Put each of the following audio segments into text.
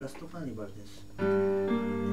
las tocan y verdes.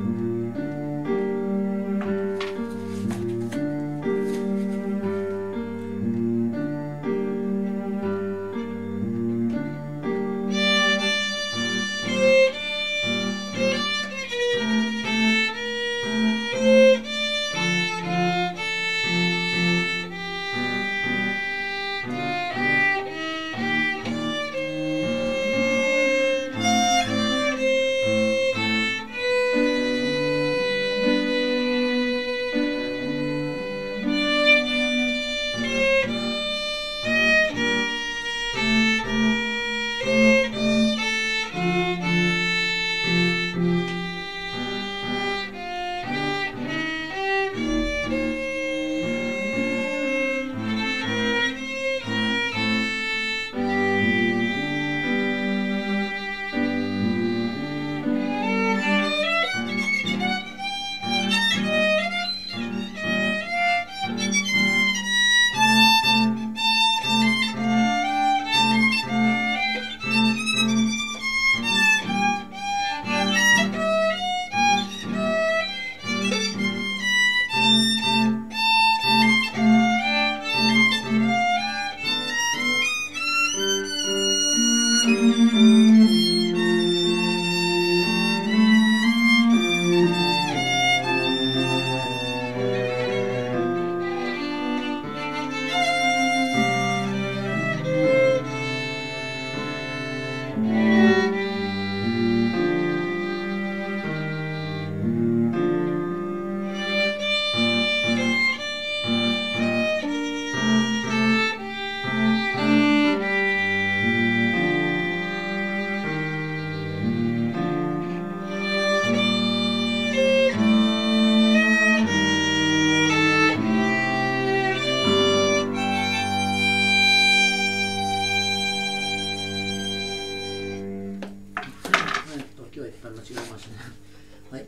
っぱい間違いましたね。はい。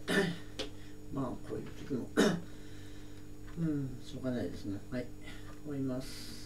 まあ、こういう時も、うん、しょうがないですね。はい。終わります。